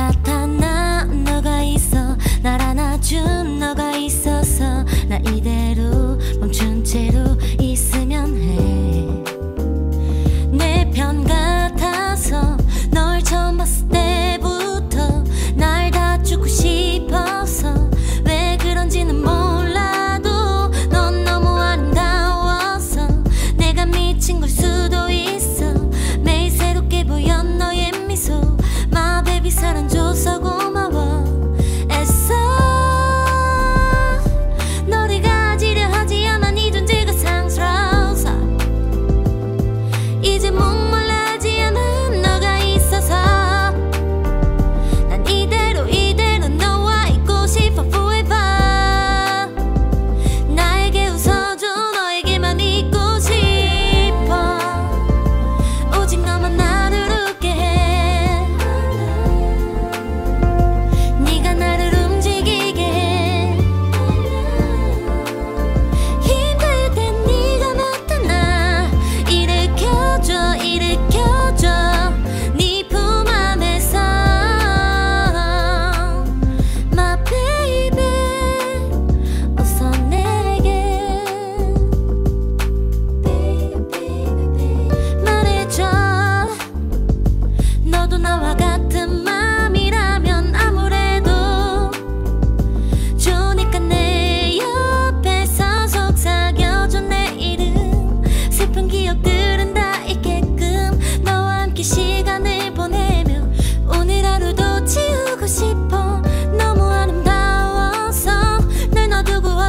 나타난 너가 있어. 날 안아준 너가 있어서 나 이대로 멈춘 채로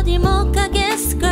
何も影すか